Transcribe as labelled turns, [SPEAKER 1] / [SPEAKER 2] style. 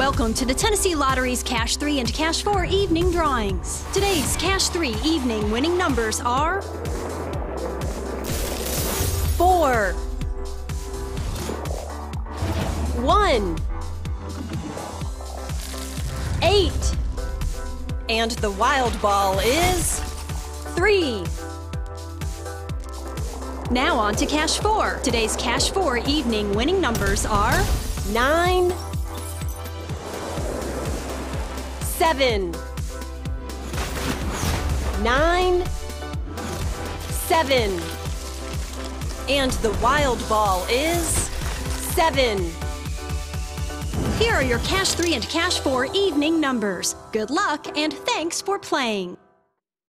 [SPEAKER 1] Welcome to the Tennessee Lottery's Cash 3 and Cash 4 evening drawings. Today's Cash 3 evening winning numbers are 4 1 8 and the wild ball is 3 Now on to Cash 4. Today's Cash 4 evening winning numbers are 9 seven, nine, seven. And the wild ball is seven. Here are your Cash 3 and Cash 4 evening numbers. Good luck and thanks for playing.